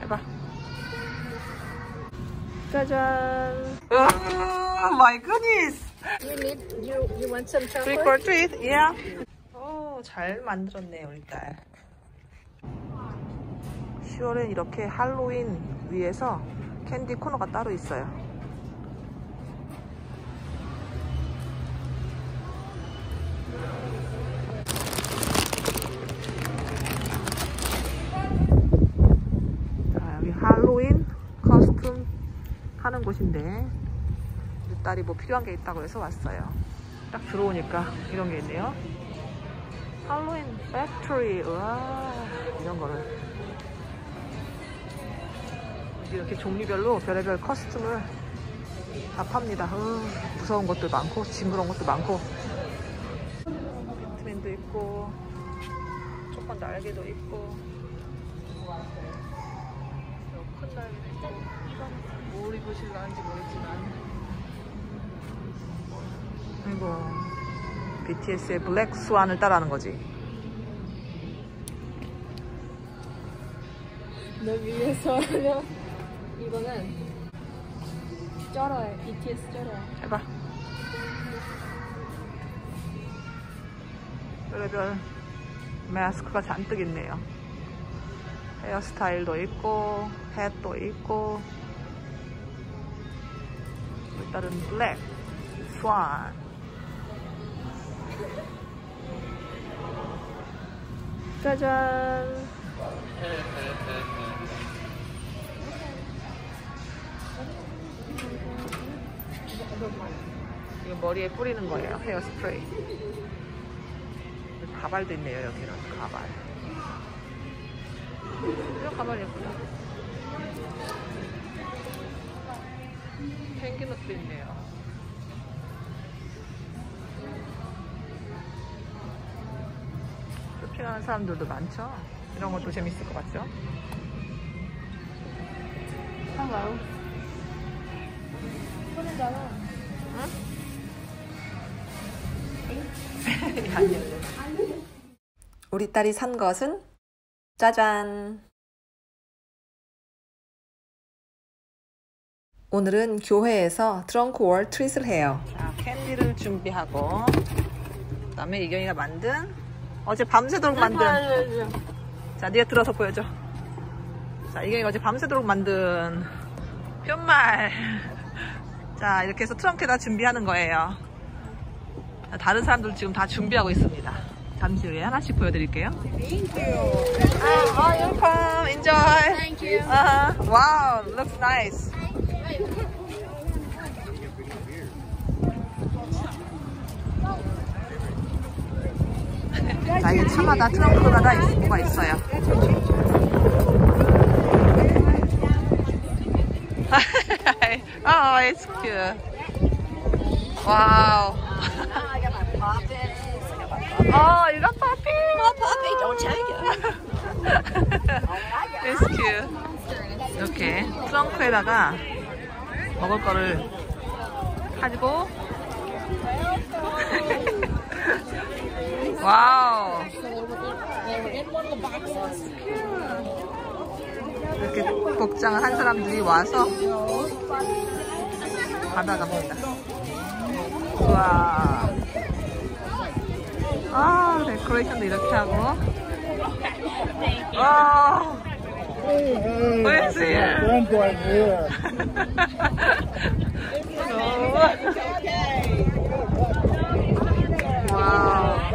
해봐. 짜잔. Oh my goodness. You need you you want some chocolate? or treat, yeah. 오, 잘 만들었네, 우리 딸. 10월엔 이렇게 할로윈 위해서 캔디 코너가 따로 있어요. 자, 여기 할로윈 costume 하는 곳인데 우리 딸이 뭐 필요한 게 있다고 해서 왔어요. 딱 들어오니까 이런 게 있네요. 할로윈 factory, 와 이런 거를 이렇게 종류별로 별의별 costume을 다 팝니다. 어, 무서운 것도 많고 징그러운 것도 많고 트렌도 있고 조금 날개도 있고 있고 뭘 입으실라는지 모르지만 아이고 BTS의 블랙 스완을 따라하는 거지 너 위해서 하면 이거는 쩔어요. BTS 쩔어요. 해봐 별의별 마스크가 잔뜩 있네요 헤어스타일도 있고 햇도 있고 일단은 블랙 스완 짜잔. 이거 머리에 뿌리는 거예요 헤어스프레이. 가발도 있네요 여기는 가발 이거 가발 예쁘다 펭귄 옷도 있네요 쇼핑하는 사람들도 많죠 이런 것도 재밌을 것 같죠 Hello. 소리잖아. 우리 딸이 산 것은 짜잔! 오늘은 교회에서 트렁크 월 트릿을 해요. 자, 캔디를 준비하고 그다음에 이경이가 만든 어제 밤새도록 만든 자, 네가 들어서 보여줘. 자, 이경이가 어제 밤새도록 만든 푯말 자, 이렇게 해서 트렁크에다 준비하는 거예요. 자, 다른 사람들 지금 다 준비하고 있습니다. 잠시 후에 하나씩 보여드릴게요. Thank you. Oh, you're welcome. Enjoy. Thank you. Uh-huh. Wow, looks nice. 자, 이 차마다 트렁크가 있, 뭐가 있어요. oh, it's cute. Poppins. Oh, you got puppy? My puppy, don't take it. It's cute. 이렇게 트렁크에다가 먹을 거를 가지고 와우. 이렇게 복장을 한 사람들이 와서 받아가 봅니다. 우와. 아, 데코레이션도 이렇게 하고. 와. Where's here? Friend right here. 와우.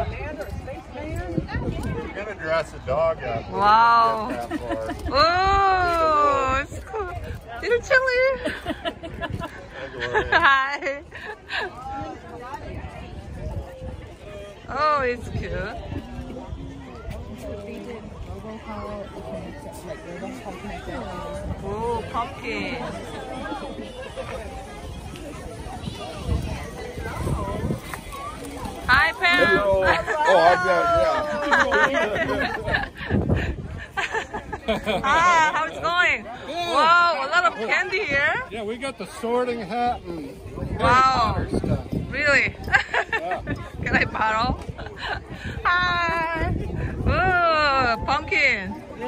You're gonna dress a dog up. when Wow. you get that far. Oh, it's cool. It's chilly. Don't worry. Hi. Oh, it's cute. Oh, pumpkin. Hi, Pam. Hello. Oh, I Hi, how's it going? Wow, a lot of candy here. Yeah, we got the sorting hat and Wow. Really? Can I borrow? Hi.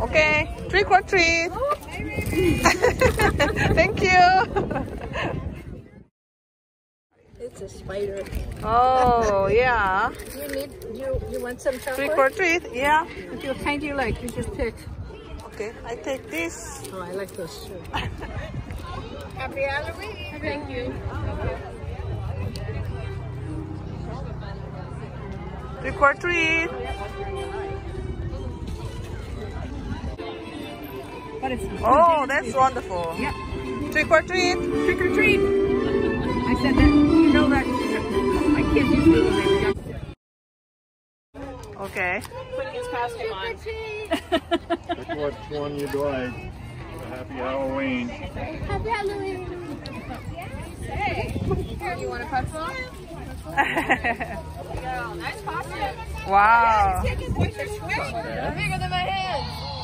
Okay, trick or treat. Thank you. It's a spider. Oh yeah. you need you you want some chocolate? Trick or treat? Yeah. If you kind you like, you just pick. Okay, I take this. Oh, I like this too. Happy Halloween. Thank you. Trick or treat. But it's Oh, that's wonderful. Yeah. Trick or treat. trick or treat. I said that. You know that. My kids used to when they were. Okay. Putting his costume on. Pick which one you'd like. Happy Halloween. Happy Halloween. Hey, here, you want a pretzel? Nice costume. wow.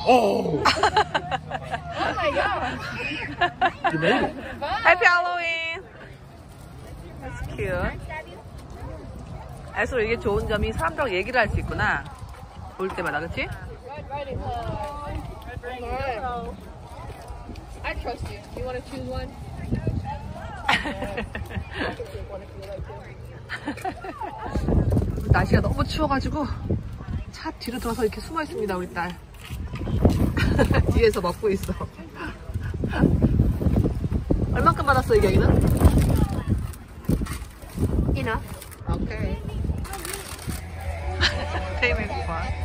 Oh! Oh my god. you made it. Happy Halloween. That's cute. 알수록 이게 좋은 점이 사람들하고 얘기를 할 수 있구나. 볼 때마다, Hood. I trust you. You want to choose one? 날씨가 너무 추워가지고 차 뒤로 들어서 이렇게 숨어 있습니다, 우리 딸. 뒤에서 먹고 있어. 얼마큼 받았어, 이경이는? Enough. 오케이. 테이밍 봐.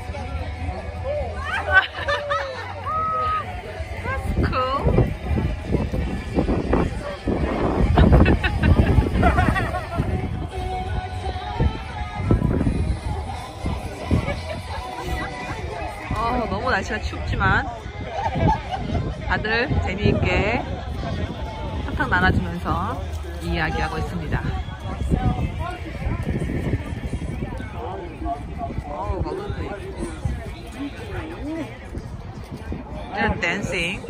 어, 너무 날씨가 춥지만 다들 재미있게 사탕 나눠주면서 이야기하고 있습니다. Lovely. They're dancing.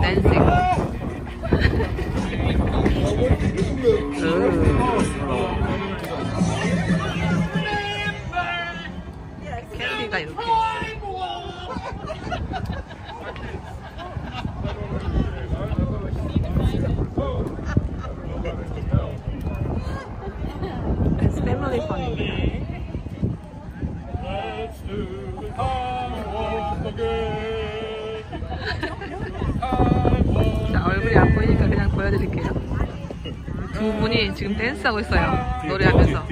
Dancing. 댄스하고 있어요. 노래하면서.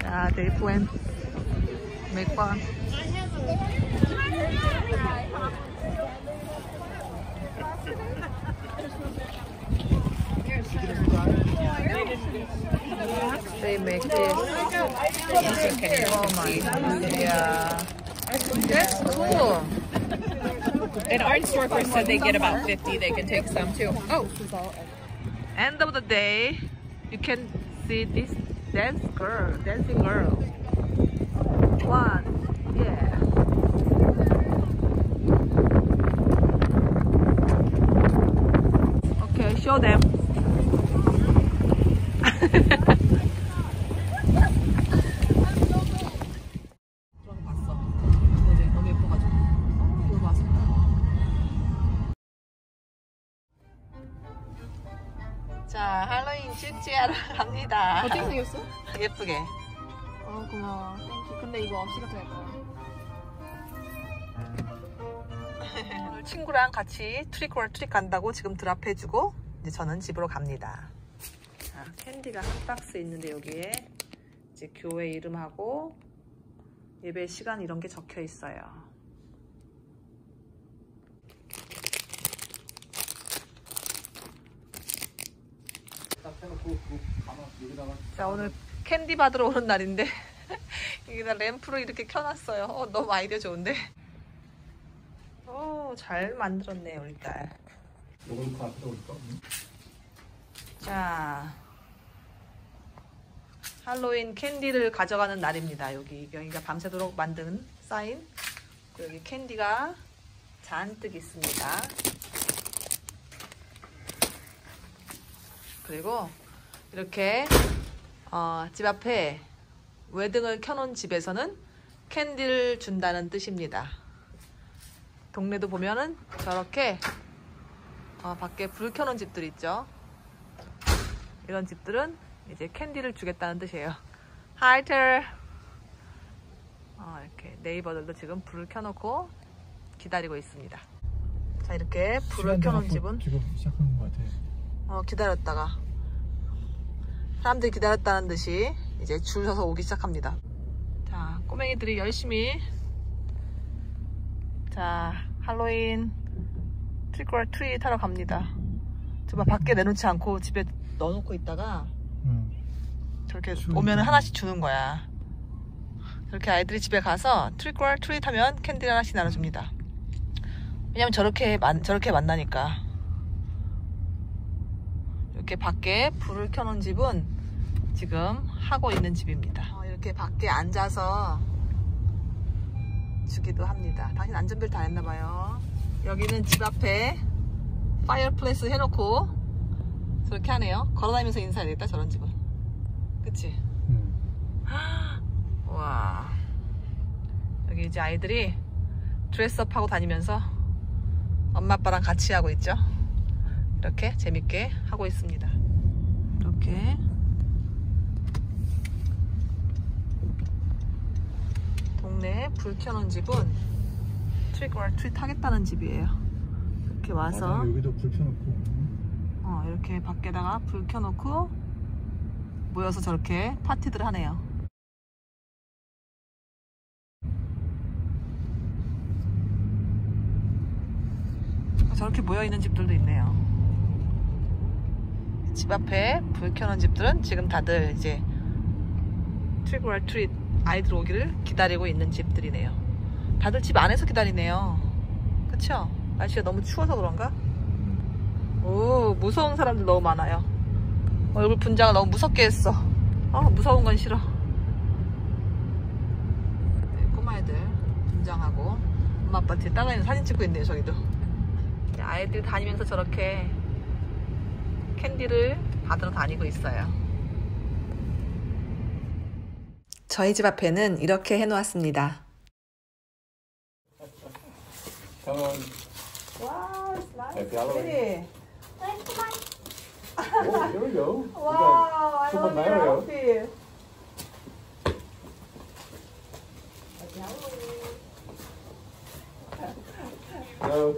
자, 데이프 앤 맥반. They make this. Oh my god. Yeah. That's cool. And our instructor said they get about 50. They can take some too. Oh, End of the day, you can see this dance girl, dancing girl. One, yeah. 자, 할로윈 축제하러 갑니다. 어떻게 생겼어? 예쁘게. 어, 고마워. Thank you. 근데 이거 없이 가도 될 거야. 오늘 친구랑 같이 trick or treat 간다고 지금 drop해주고 이제 저는 집으로 갑니다. 자, 캔디가 한 박스 있는데 여기에 이제 교회 이름하고 예배 시간 이런 게 적혀 있어요. 자 오늘 캔디 받으러 오는 날인데 여기다 램프로 이렇게 켜놨어요. 어, 너무 아이디어 좋은데? 오, 잘 만들었네 우리 딸. 먹을 거 앞에 올까? 자, 할로윈 캔디를 가져가는 날입니다. 여기 이경이가 밤새도록 만든 사인. 여기 캔디가 잔뜩 있습니다. 그리고 이렇게 어, 집 앞에 외등을 켜놓은 집에서는 캔디를 준다는 뜻입니다. 동네도 보면은 저렇게 어, 밖에 불 켜놓은 집들 있죠. 이런 집들은 이제 캔디를 주겠다는 뜻이에요. 하이터. 어, 이렇게 네이버들도 지금 불을 켜놓고 기다리고 있습니다. 자 이렇게 불을 켜놓은 집은 지금 시작하는 것 같아. 어, 기다렸다가 사람들이 기다렸다는 듯이 이제 줄 서서 오기 시작합니다. 자, 꼬맹이들이 열심히 자, 할로윈 trick or treat 하러 갑니다. 정말 밖에 내놓지 않고 집에 넣어놓고 있다가 응. 저렇게 주는 오면. 하나씩 주는 거야. 저렇게 아이들이 집에 가서 trick or treat 하면 캔디 하나씩 나눠줍니다. 왜냐면 저렇게 만, 저렇게 만나니까. 이렇게 밖에 불을 켜놓은 집은 지금 하고 있는 집입니다. 어, 이렇게 밖에 앉아서 주기도 합니다. 당신 안전벨트 다 했나봐요. 여기는 집 앞에 fireplace 해놓고 저렇게 하네요. 걸어다니면서 인사해야 되겠다 저런 집은. 그치? 응. 와 여기 이제 아이들이 dress up 하고 다니면서 엄마 아빠랑 같이 하고 있죠 이렇게 재밌게 하고 있습니다 이렇게 동네에 불 켜놓은 집은 trick or treat 하겠다는 집이에요 이렇게 와서 맞아, 여기도 불 켜놓고. 어, 이렇게 밖에다가 불 켜놓고 모여서 저렇게 파티들 하네요. 저렇게 모여있는 집들도 있네요. 집 앞에 불 켜놓은 집들은 지금 다들 이제 트리그랄 트릿 아이들 오기를 기다리고 있는 집들이네요. 다들 집 안에서 기다리네요. 그쵸? 날씨가 너무 추워서 그런가? 오, 무서운 사람들 너무 많아요. 얼굴 분장을 너무 무섭게 했어. 어, 무서운 건 싫어. 네, 꼬마애들 분장하고 엄마 아빠 뒤에 따라다니는 사진 찍고 있네요, 저기도. 아이들 다니면서 저렇게 캔디를 받으러 다니고 있어요. 저희 집 앞에는 이렇게 해놓았습니다. Oh.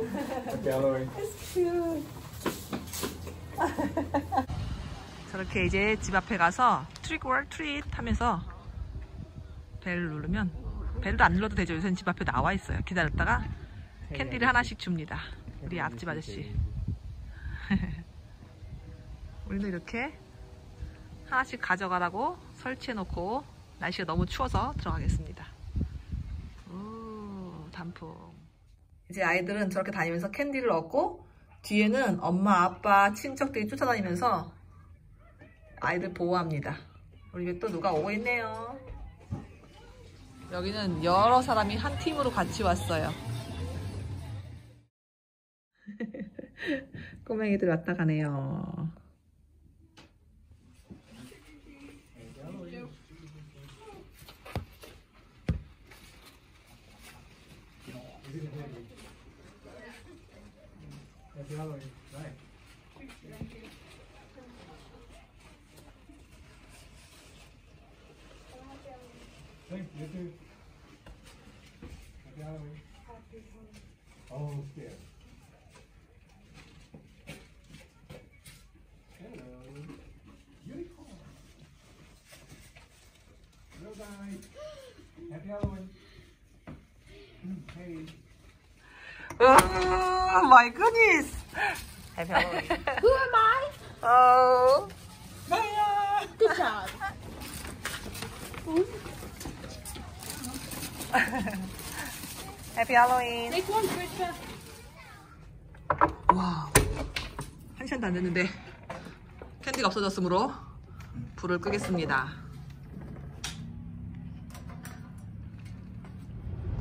저렇게 이제 집 앞에 가서 trick or treat 하면서 벨을 누르면 벨도 안 눌러도 되죠. 요새는 집 앞에 나와 있어요. 기다렸다가 캔디를 하나씩 줍니다. 우리 앞집 아저씨. 우리도 이렇게 하나씩 가져가라고 설치해 놓고 날씨가 너무 추워서 들어가겠습니다. 오, 단풍. 이제 아이들은 저렇게 다니면서 캔디를 얻고 뒤에는 엄마, 아빠, 친척들이 쫓아다니면서 아이들 보호합니다. 우리 또 누가 오고 있네요. 여기는 여러 사람이 한 팀으로 같이 왔어요. 꼬맹이들 왔다 가네요. Thank you too. Happy Halloween. Oh, yeah. Hello. Unicorn. Hello, guys. Happy Halloween. Hey. Oh my goodness! Happy Halloween. Who am I? Oh. Good job. Happy Halloween. Take one, Krista. 와, 한 시간도 안 됐는데 캔디가 없어졌으므로 불을 끄겠습니다.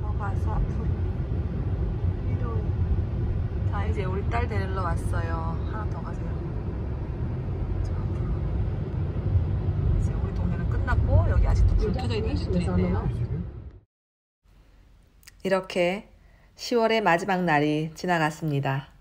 더 가서 불 위로. 자, 이제 우리 딸 데리러 왔어요. 하나 더 가세요. 이제 우리 동네는 끝났고 여기 아직도 불 켜져 있는 집들인데요. 이렇게 10월의 마지막 날이 지나갔습니다.